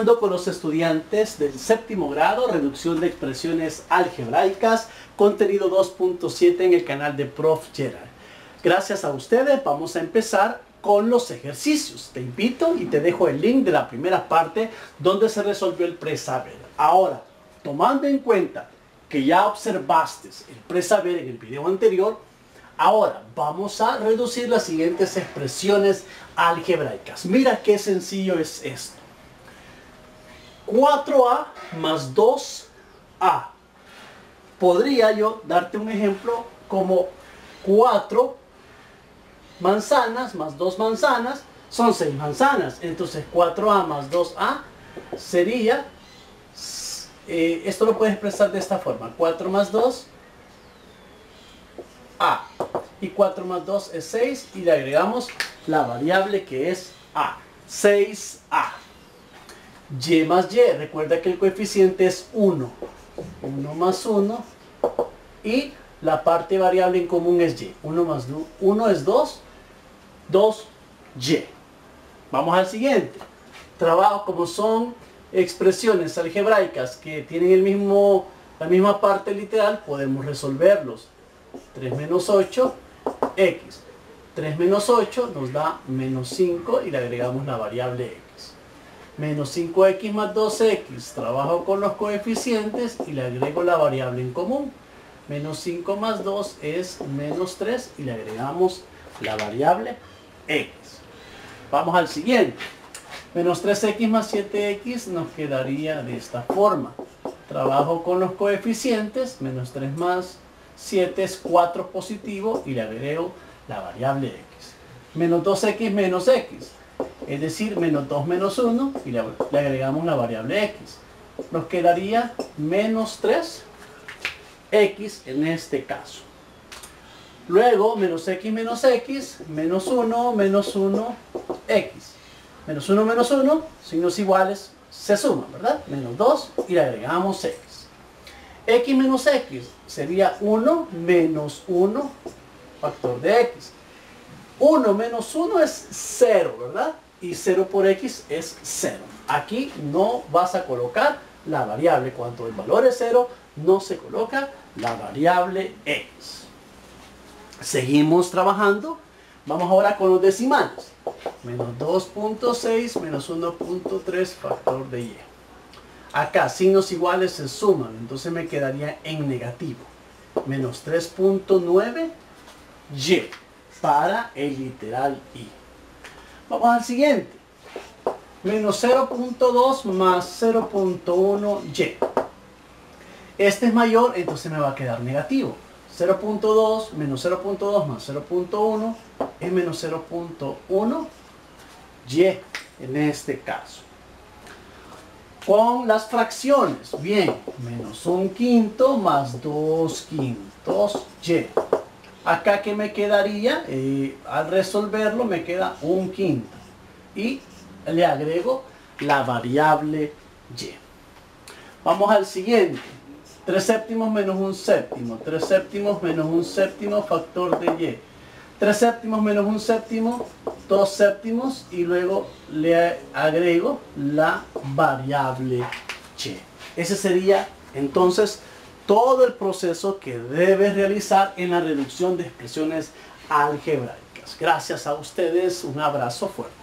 Con los estudiantes del séptimo grado, reducción de expresiones algebraicas, contenido 2.7 en el canal de Prof. Gerard. Gracias a ustedes vamos a empezar con los ejercicios. Te invito y te dejo el link de la primera parte donde se resolvió el presaber. Ahora, tomando en cuenta que ya observaste el presaber en el video anterior, ahora vamos a reducir las siguientes expresiones algebraicas. Mira qué sencillo es esto. 4A más 2A. Podría yo darte un ejemplo como 4 manzanas más 2 manzanas son 6 manzanas. Entonces 4A más 2A sería, eh, esto lo puedes expresar de esta forma, 4 más 2, A. Y 4 más 2 es 6 y le agregamos la variable que es A. 6A. Y más Y, recuerda que el coeficiente es 1. 1 más 1 y la parte variable en común es Y. 1 más 1 es 2, 2Y. Vamos al siguiente. Trabajo como son expresiones algebraicas que tienen el mismo, la misma parte literal, podemos resolverlos. 3 menos 8, X. 3 menos 8 nos da menos 5 y le agregamos la variable X menos 5x más 2x, trabajo con los coeficientes y le agrego la variable en común. Menos 5 más 2 es menos 3 y le agregamos la variable x. Vamos al siguiente. Menos 3x más 7x nos quedaría de esta forma. Trabajo con los coeficientes, menos 3 más 7 es 4 positivo y le agrego la variable x. Menos 2x menos x es decir, menos 2 menos 1 y le, agregamos la variable x. Nos quedaría menos 3 x en este caso. Luego, menos x menos x, menos 1, menos 1, x. Menos 1 menos 1, signos iguales, se suman, ¿verdad? Menos 2 y le agregamos x. x menos x sería 1 menos 1 factor de x. 1 menos 1 es 0, ¿verdad? Y 0 por x es 0. Aquí no vas a colocar la variable. Cuando el valor es 0, no se coloca la variable x. Seguimos trabajando. Vamos ahora con los decimales. Menos 2.6 menos 1.3 factor de y. Acá signos iguales se suman, entonces me quedaría en negativo. Menos 3.9 y para el literal i. Vamos al siguiente. Menos 0.2 más 0.1y. Este es mayor, entonces me va a quedar negativo. 0.2 menos 0.2 más 0.1 es menos 0.1 y en este caso. Con las fracciones, bien, menos un quinto más 2 quintos y. Acá que me quedaría, al resolverlo me queda un quinto. Y le agrego la variable y. Vamos al siguiente. 3 séptimos menos un séptimo. 3 séptimos menos un séptimo factor de y. 3 séptimos menos un séptimo, 2 séptimos y luego le agrego la variable y. Ese sería entonces todo el proceso que debes realizar en la reducción de expresiones algebraicas. Gracias a ustedes, un abrazo fuerte.